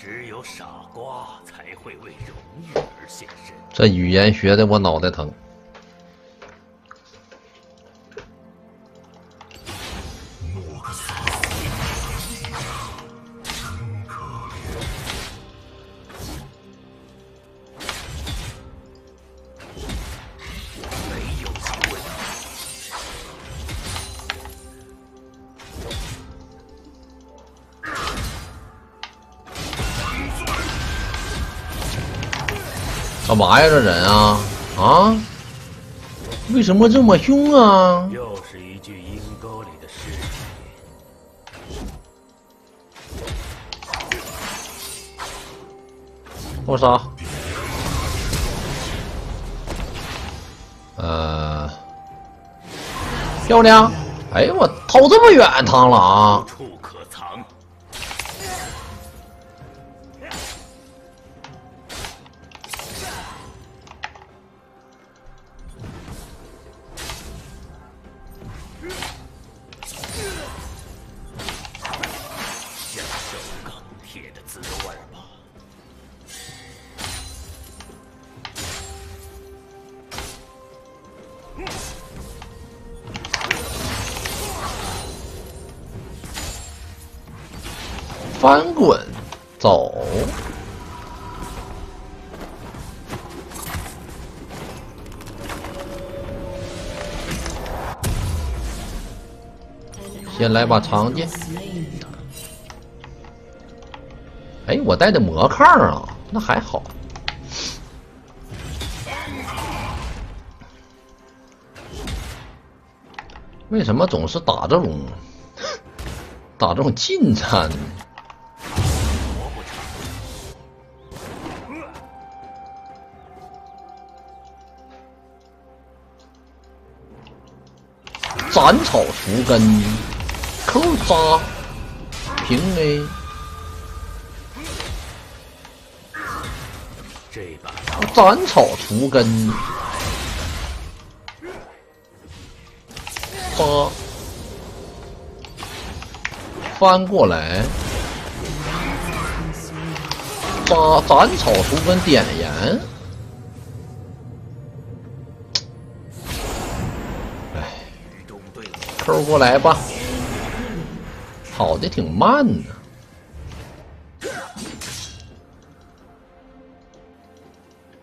只有傻瓜才会为荣誉而献身。这语言学的我脑袋疼。嘛呀，这人啊啊！为什么这么凶啊？又是一具阴沟里的尸体。我杀。呃，漂亮！哎呦，我逃这么远趟了啊！先来把长剑。哎，我带的魔抗啊，那还好。为什么总是打这种打这种近战？斩草除根扣杀平 A，斩草除根，杀翻过来，杀斩草除根点燃。扣过来吧，跑的挺慢呢，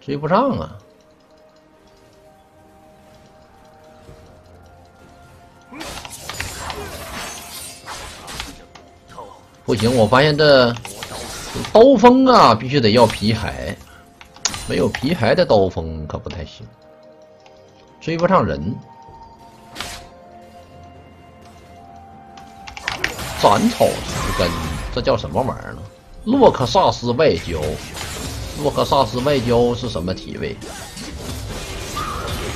追不上啊！不行，我发现这刀锋啊，必须得要皮骸，没有皮骸的刀锋可不太行，追不上人。斩草除根，这叫什么玩意儿呢？洛克萨斯外交，洛克萨斯外交是什么体位？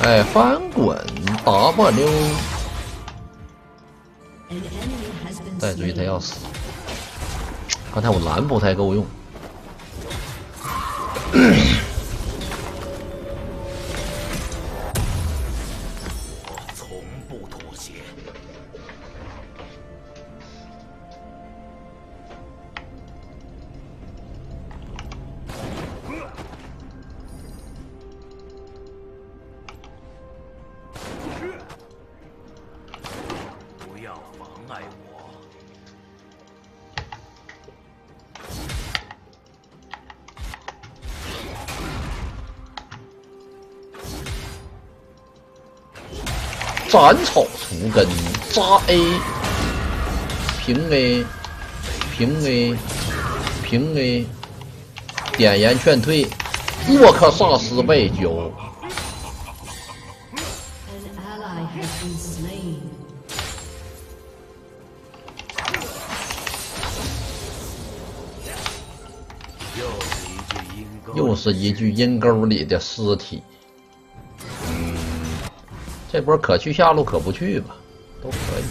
哎，翻滚 W，再追他要死。刚才我蓝不太够用。我从不妥协斩草除根，扎 A，平 A，平 A，平 A，点烟劝退，沃克萨斯外交。又是一具阴沟里的尸体。这波可去下路，可不去吧？都可以。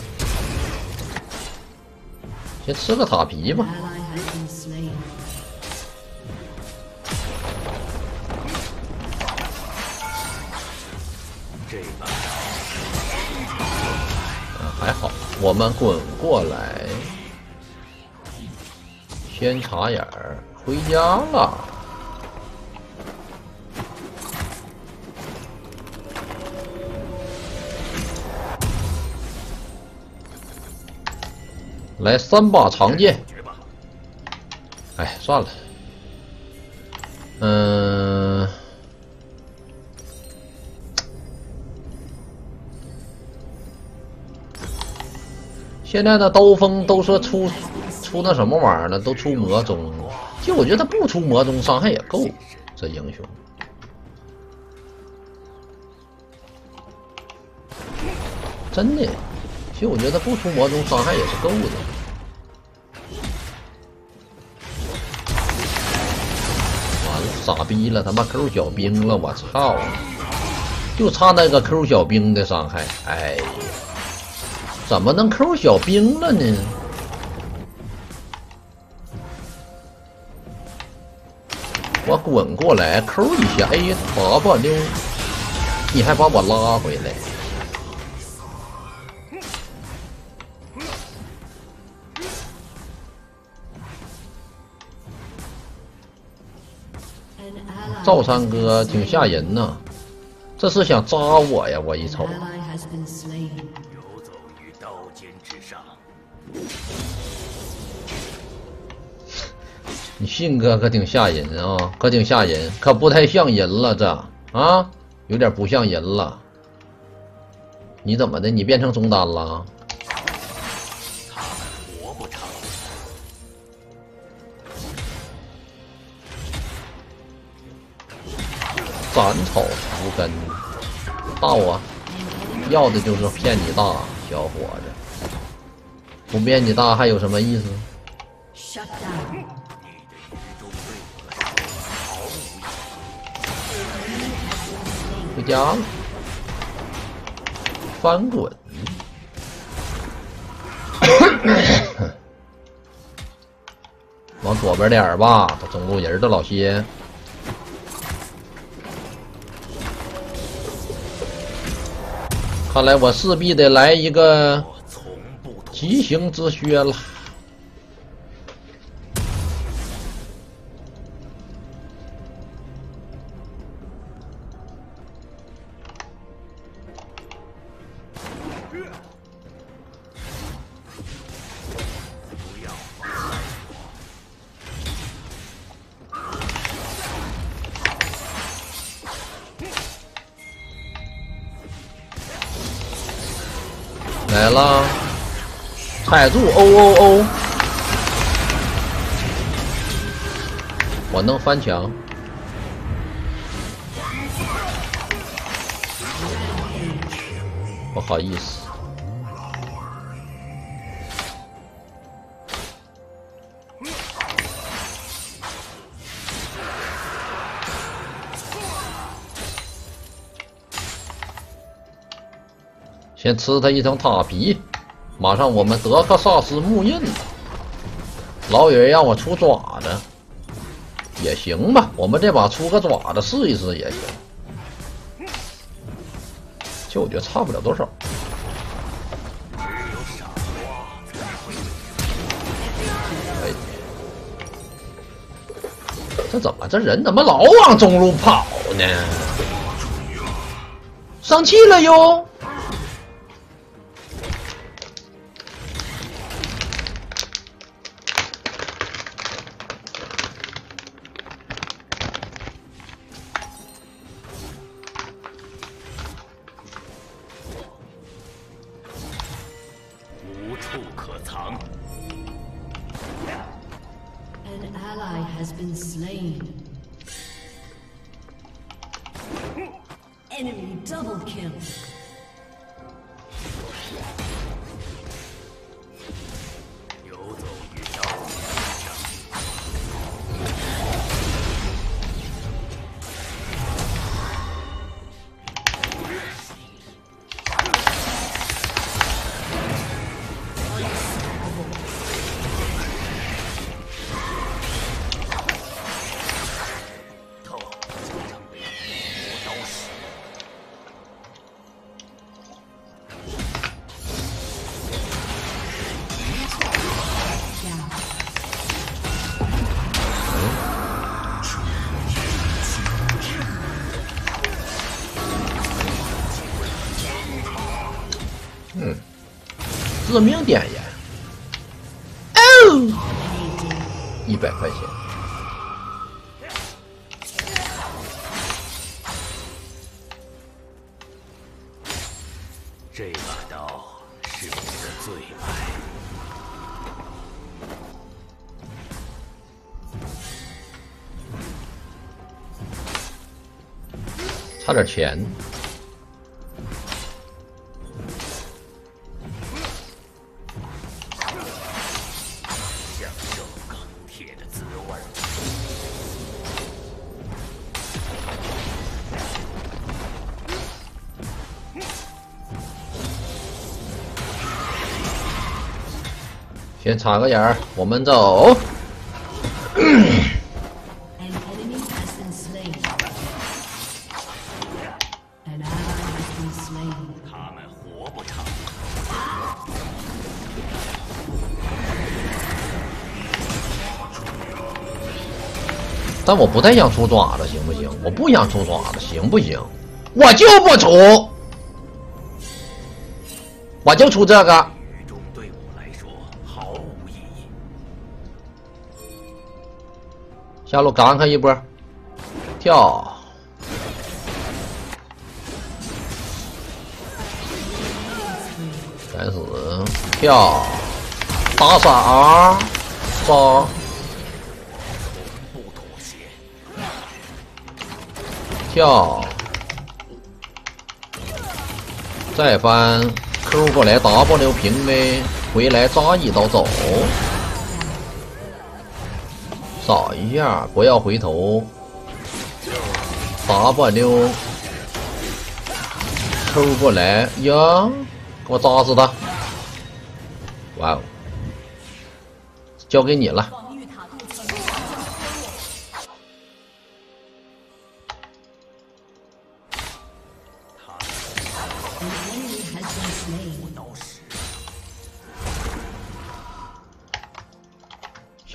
先吃个塔皮吧。嗯，还好。我们滚过来，先插眼儿，回家了。来三把长剑。哎，算了。嗯。现在的刀锋都说出出那什么玩意儿了，都出魔宗。其实我觉得他不出魔宗伤害也够，这英雄。真的，其实我觉得不出魔宗伤害也是够的。完了，傻逼了，他妈 Q 小兵了，我操！就差那个 Q 小兵的伤害，哎！怎么能 Q 小兵了呢？我滚过来 Q 一下，A 八八溜，你还把我拉回来？赵三哥挺吓人呐，这是想扎我呀！我一瞅。你性格可挺吓人啊，可挺吓人，可不太像人了，这啊，有点不像人了。你怎么的？你变成中单了？斩草除根，大我！要的就是骗你大，小伙子。不骗你大还有什么意思？回家了，翻滚，往左边点吧，他中路人的老些。看来我势必得来一个急行之靴了。踩住！哦哦哦！我能翻墙，不好意思。先吃他一层塔皮，马上我们德克萨斯木印了。老爷让我出爪子，也行吧。我们这把出个爪子试一试也行。其实我觉得差不了多少。哎，这怎么这人怎么老往中路跑呢？生气了哟 has been slain. Enemy double kill. 致命点烟。哦，一百块钱。这把刀是我的最爱。差点钱。先插个眼儿，我们走。他们活不长。但我不太想出爪子，行不行？我不想出爪子，行不行？我就不出，我就出这个。下路赶开一波，跳，该死，跳，打傻，杀，不妥协，跳，再翻，Q 过来 W 平 A，回来扎一刀走，扫一下，不要回头，W 抽过来呀，给我扎死他！哇哦，交给你了。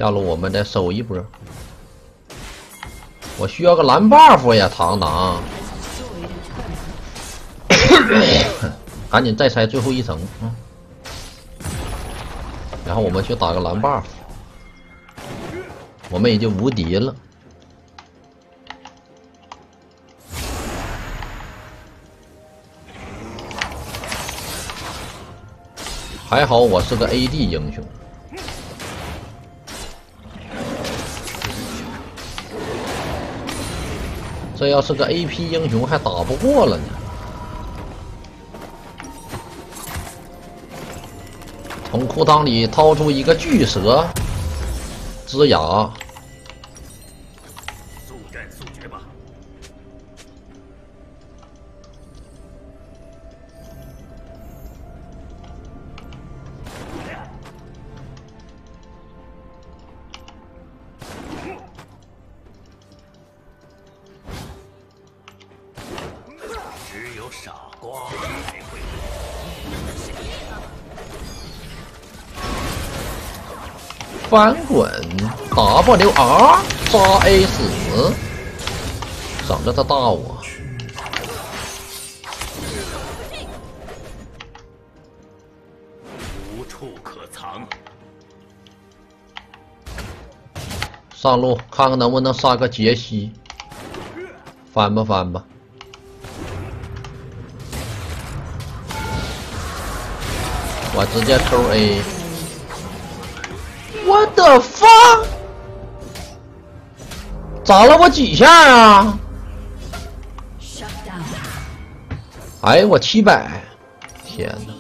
下路我们再收一波。我需要个蓝 buff 呀，堂堂！Destroyed a turret. 赶紧再拆最后一层，嗯。然后我们去打个蓝 buff，我们已经无敌了。还好我是个 AD 英雄，这要是个 AP 英雄还打不过了呢。从裤裆里掏出一个巨蛇，龇牙，翻滚，W R 抓 A 死，省着他大我。无处可藏。上路看看能不能杀个杰西，翻吧翻吧。我直接 Q A。我的发，砸了我几下啊！哎呀，我七百，天哪，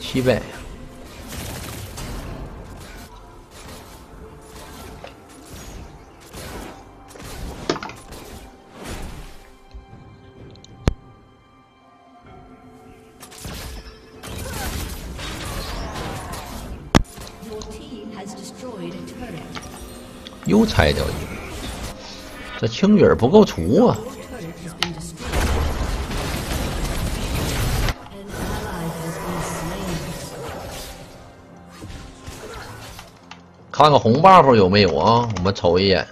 七百。又拆掉一个这青雨不够除啊。看看红 buff 有没有啊？我们瞅一眼。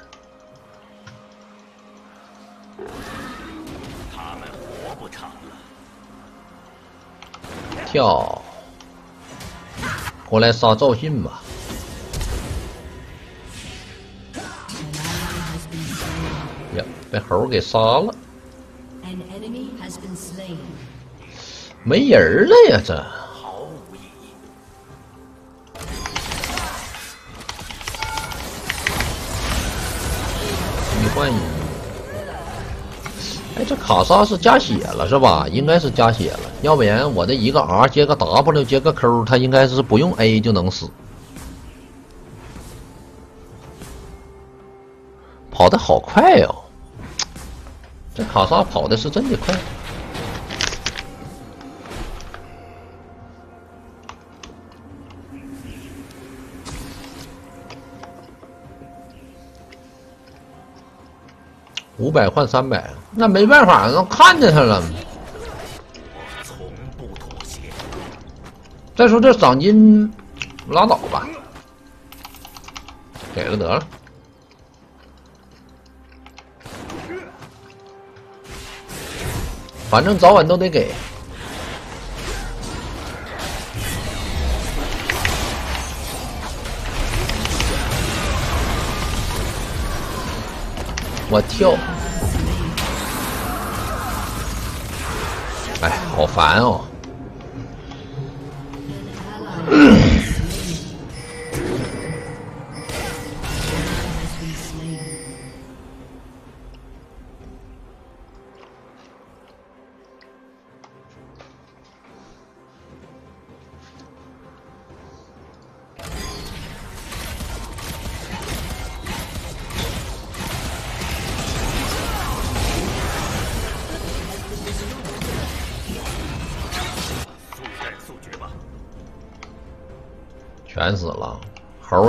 他们活不长跳。过来杀赵信吧。呀，被猴给杀了.没人儿了呀！这。一换一。哎，这卡莎是加血了是吧？应该是加血了，要不然我这一个 R 接个 W 接个 Q，他应该是不用 A 就能死。跑的好快哟、这卡莎跑的是真的快。五百换三百，那没办法，那看见他了。再说这赏金，拉倒吧，给了得了。反正早晚都得给。我跳。哎，好烦哦。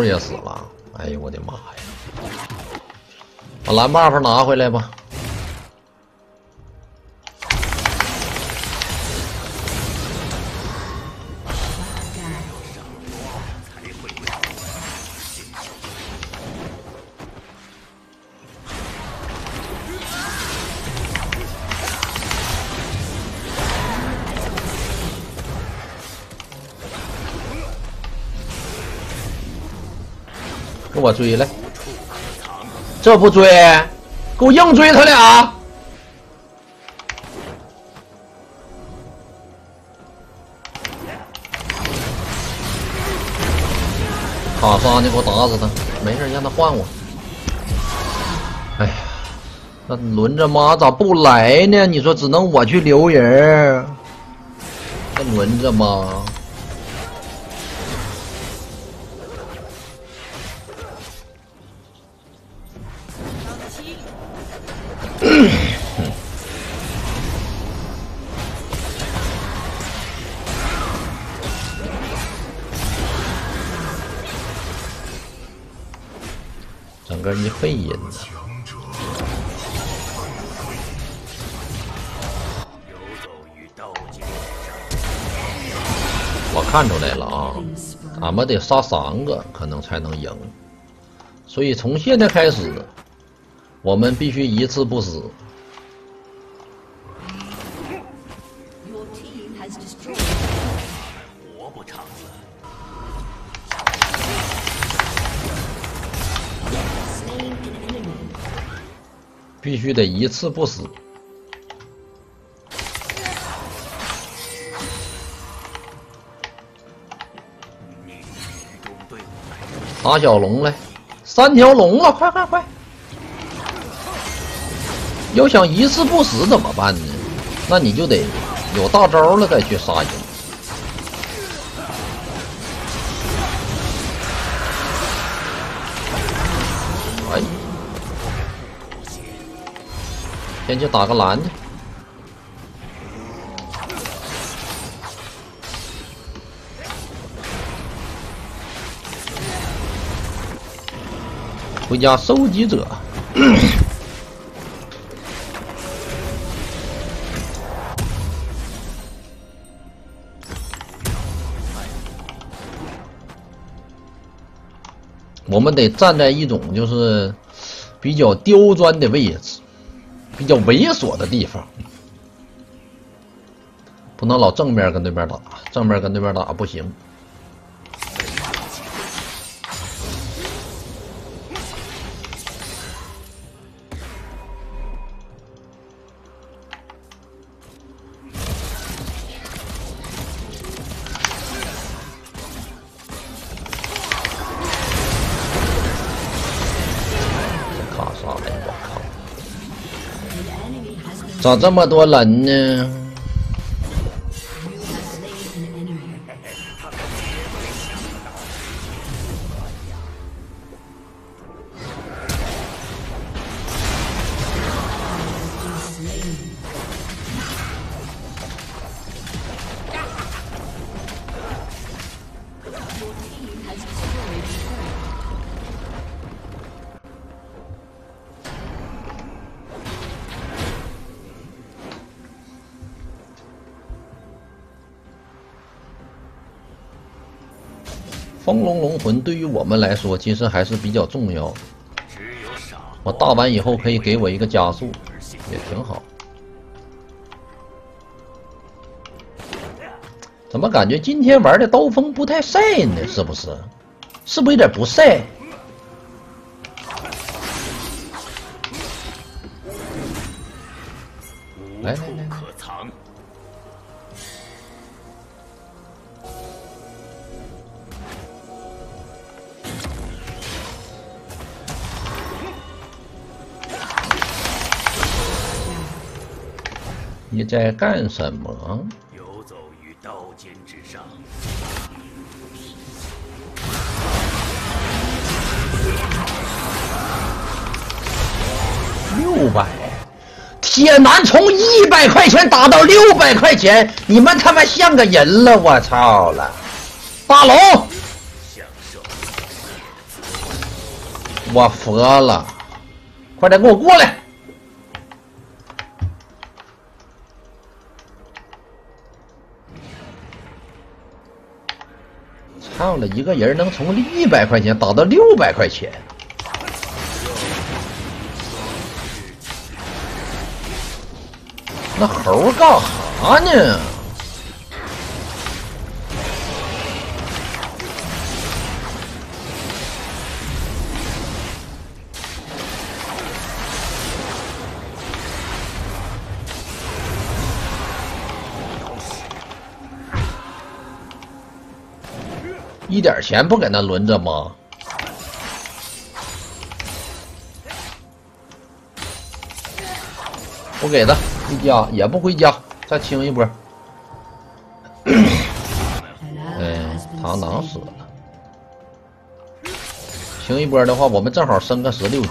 也死了。哎呦我的妈呀！把蓝 buff 拿回来吧。我追来！这不追，给我硬追他俩！卡莎你？给我打死他！没事，让他换我。哎呀，那轮着妈咋不来呢？你说只能我去留人儿，这轮着吗？整个一废人呢。我看出来了啊，俺们得杀三个可能才能赢，所以从现在开始，我们必须一次不死。Your team has destroyed. 活不长了。必须得一次不死。打小龙来，三条龙了，快快快！要想一次不死怎么办呢？那你就得有大招了再去杀赢。哎，先去打个蓝去。回家收集者。我们得站在一种就是比较刁钻的位置，比较猥琐的地方，不能老正面跟对面打。正面跟对面打不行。这么多人呢？风龙龙魂对于我们来说，其实还是比较重要。的我大完以后可以给我一个加速，也挺好。怎么感觉今天玩的刀锋不太晒呢？是不是？是不是有点不晒？你在干什么？游走于刀尖之上，六百，铁男从一百块钱打到六百块钱，你们他妈像个人了！我操了！大龙，我佛了！快点给我过来！到了，一个人能从一百块钱打到六百块钱，那猴干哈呢？一点钱不给那轮着吗？不给他，回家也不回家，再清一波。哎螳螂死了。清一波的话，我们正好升个十六级，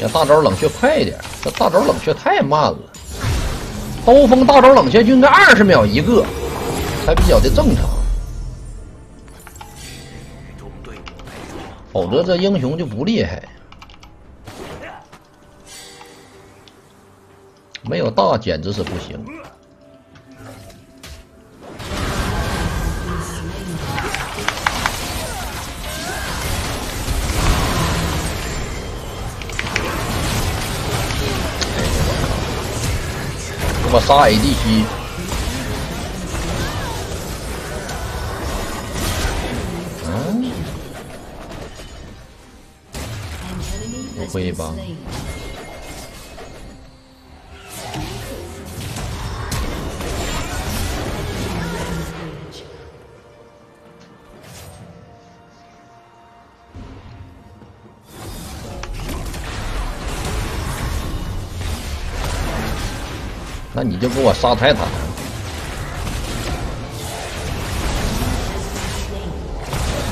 让大招冷却快一点。这大招冷却太慢了，刀锋大招冷却就应该二十秒一个，才比较的正常。否则这英雄就不厉害。没有大简直是不行。我杀 ADC，可以吧？那你就给我杀泰坦。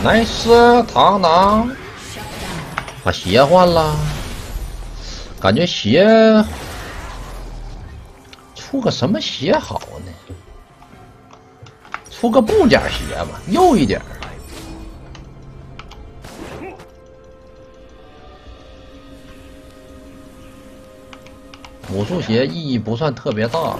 nice，螳螂，把鞋换了。感觉鞋出个什么鞋好呢？出个布甲鞋吧，幼一点儿。武术鞋意义不算特别大。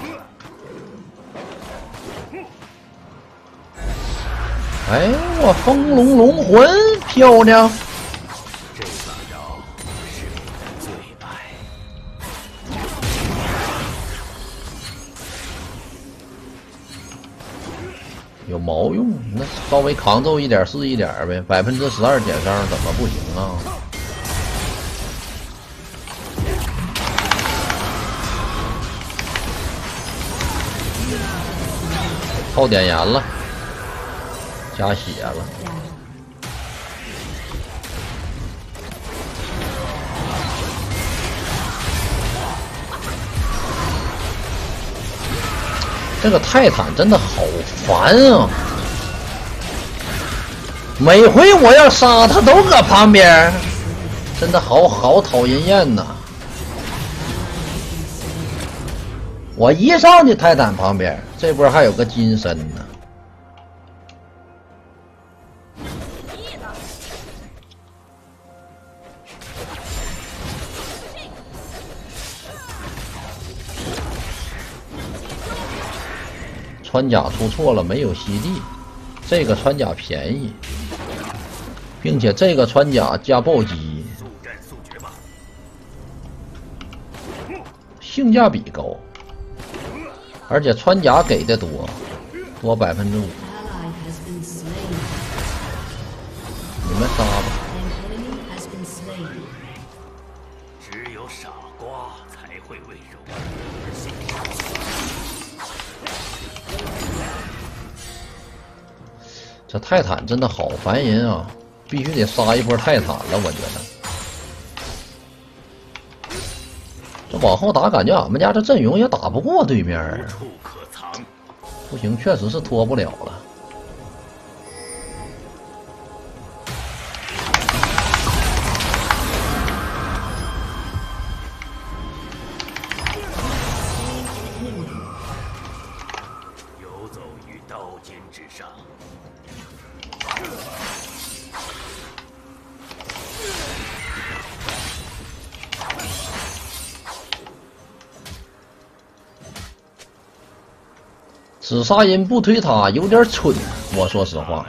哎，我风龙龙魂漂亮，稍微抗揍一点是一点呗，百分之十二减伤怎么不行啊？耗点盐了，加血了。这个泰坦真的好烦啊！每回我要杀他都搁旁边，真的好好讨人厌呐！我一上去泰坦旁边，这波还有个金身呢。穿甲出错了，没有吸地。这个穿甲便宜，并且这个穿甲加暴击，性价比高，而且穿甲给的多，多百分之五。你们杀吧。只有傻瓜才会为荣誉而心这泰坦真的好烦人啊！必须得杀一波泰坦了，我觉得。这往后打，感觉俺们家这阵容也打不过对面啊！不行，确实是拖不了了。紫砂人不推塔有点蠢，我说实话，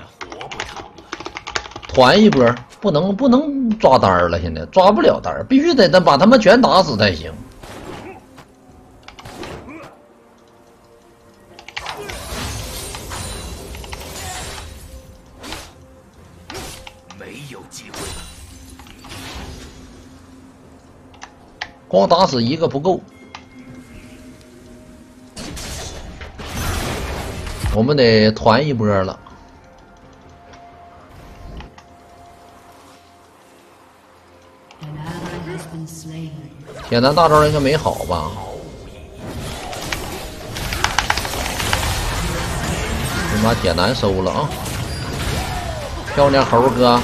团一波不能不能抓单了，现在抓不了单，必须得得把他们全打死才行。没有机会了。光打死一个不够，我们得团一波了。铁男大招应该没好吧？先把铁男收了啊！漂亮猴哥，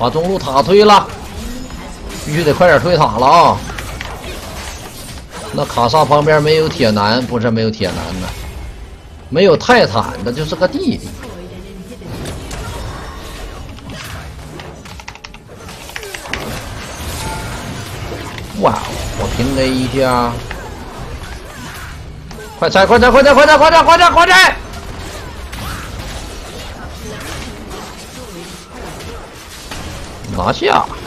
把中路塔推了，必须得快点推塔了啊！那卡萨旁边没有铁男，不是没有铁男呢，没有泰坦的，就是个弟弟。哇，我平 A 一下，快拆，快拆，快拆，快拆，快拆，快拆，快拆！拿下。